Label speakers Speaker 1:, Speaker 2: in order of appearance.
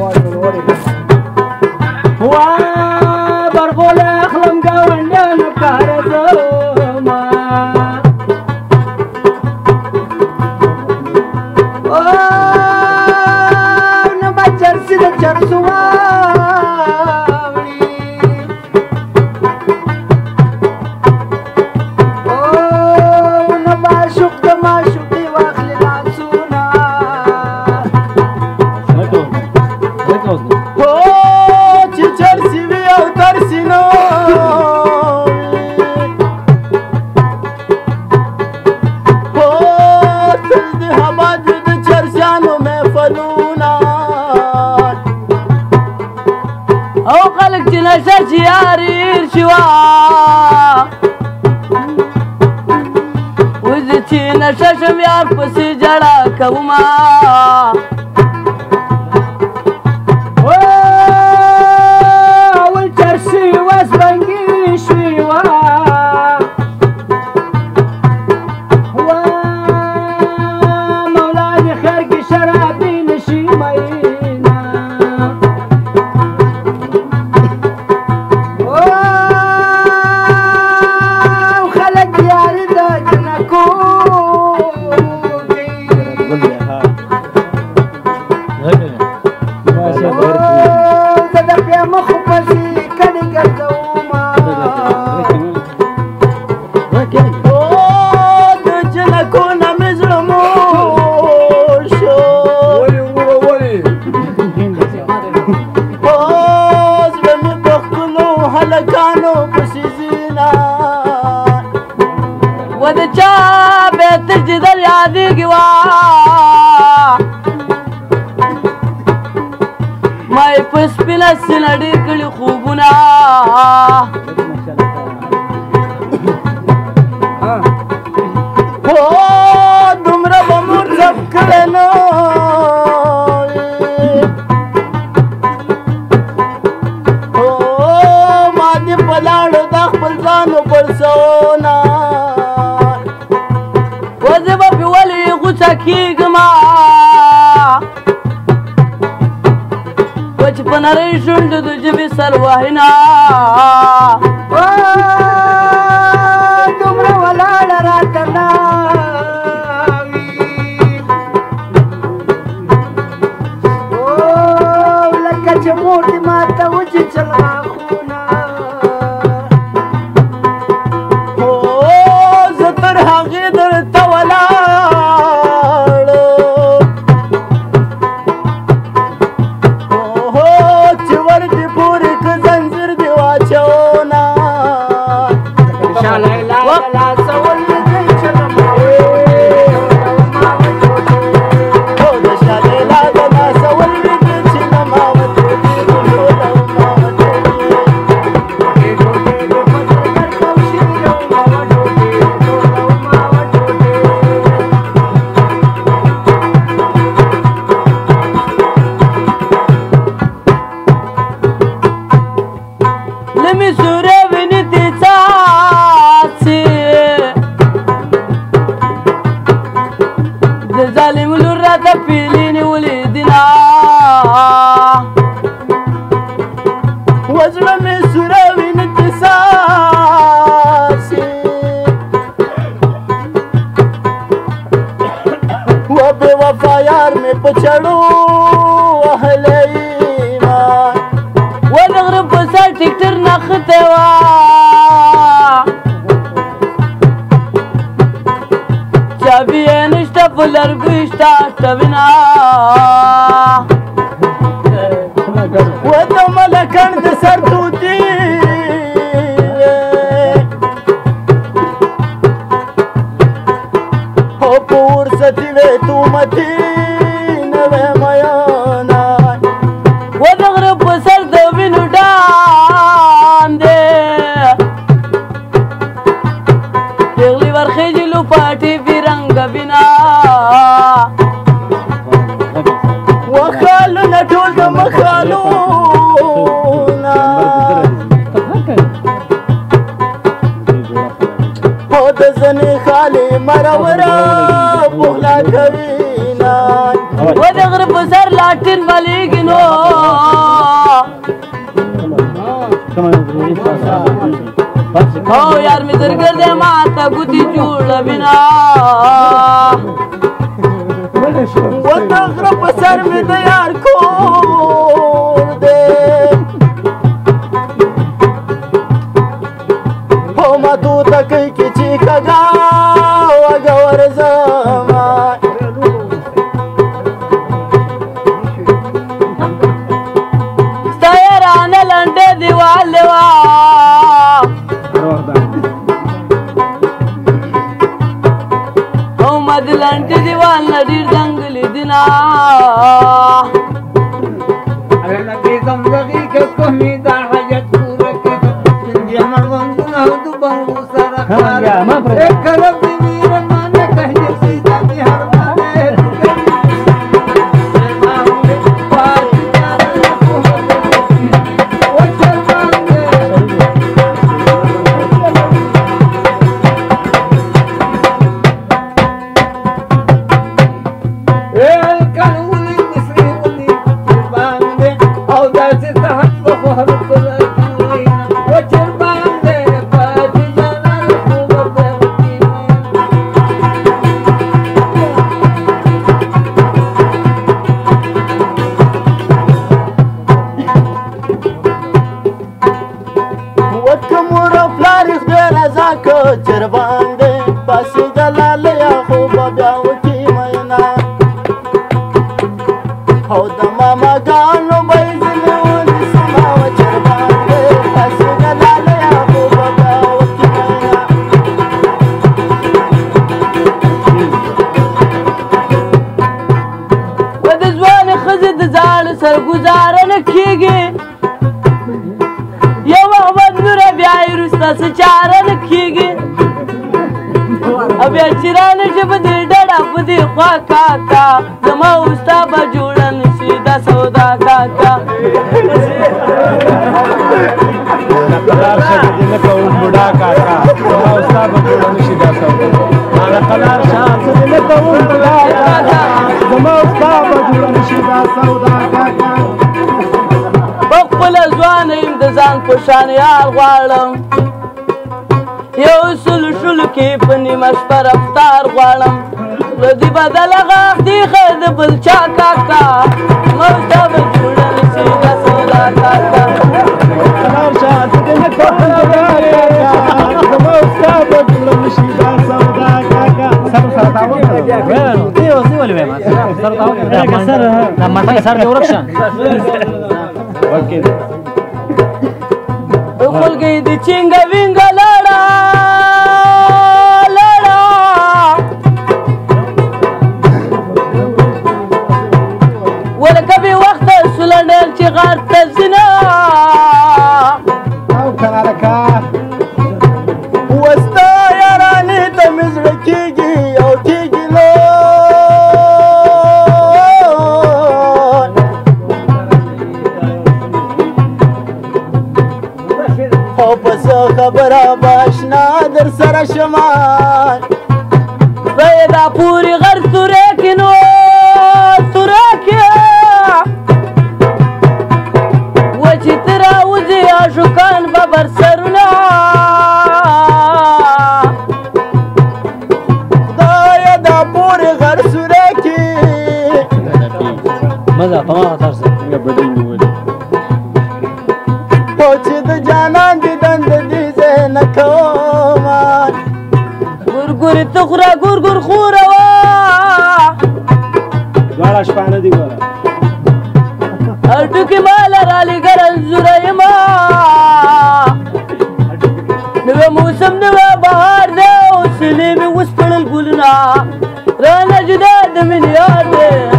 Speaker 1: 哇，酒楼里。چې نشه شم یار پسې جړا کومه چا بهتر چې در یادېږي وا ما یې په سپینه سینه ډېر کړي په نرۍ شونډو د ژبې سر وهینا सूरविन दास पीली उल दिला मिसे में पछड़ू شبیه نشتا فلر بیشتا شبینا و تو ملکن ده سر تو پور ستی و تو مدی خیالونا هو د زنې خالي مرورا بولا کوي نان و د غرب سر لاټین ملګنو او یار می درګر دې ما ته ګوتی جوړ بنا و د غرب سر می د یار کو تو تکي کې چې کګا وګور زما ستایران لنده دیوال وا او مد لنده دیوال نډیر دنګل دینا اے لګي زمغي کې کومي पाहू सारा खरं चरवा بیچرانه ژبه دې ډډه په دې خوا کاکا زما اوستا به جوړه نشي دا سودا کاکا پخپله ځوانه یم د ځان په شان یار غواړم یو سل شلو کې په نیمه شپه رفتار غواړم ردي بدل غاښتي ښه د بل چا کاکا مرته به جوړل شي رسولا کاکا سر دې ورکشه اوکې خپل کې دي چنګ وینګ لاړه پوری غر سوراکی نو سوراکی وچی تراوزی آشکان ببر سرنا دایا دا پوری غر سوراکی مزا تمام خطر سر څنګه بدل نیولی پوچې دا جانان دي دند دي زه نه کوم ګورګورې تخره ګورګورې کې مال را لګر زړېما نو موسم نو بهار دې سليمي مې وسپړل رانا جداد جدا د